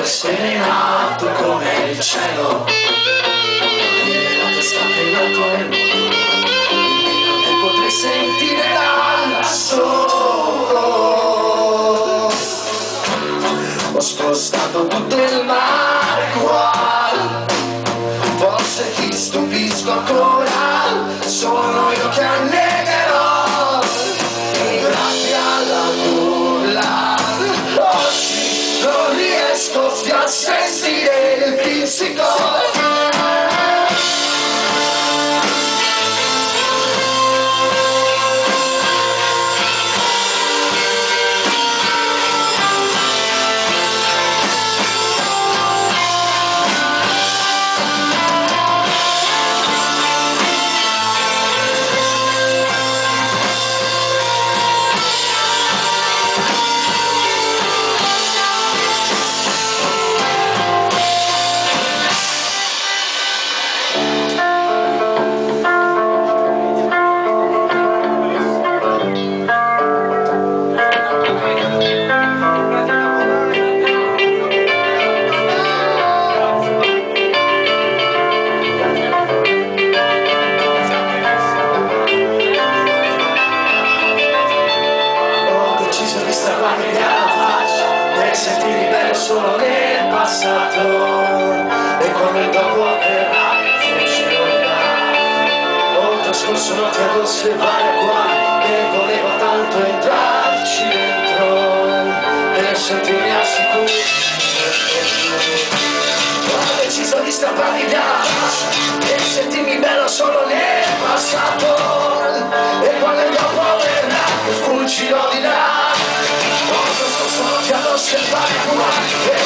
e serenato come il cielo. E la testa che la tua e potrei sentire da solo ho spostato tutto il mare qua forse ti stupisco ancora sono io che annegherò solo nel passato. E quando il dopo verrà funzionerà ho trascorso notti ad osservare qua. E volevo tanto entrarci dentro. Per sentirmi al sicuro. Ho deciso di strapparmi faccia per sentirmi bello solo nel passato Survive,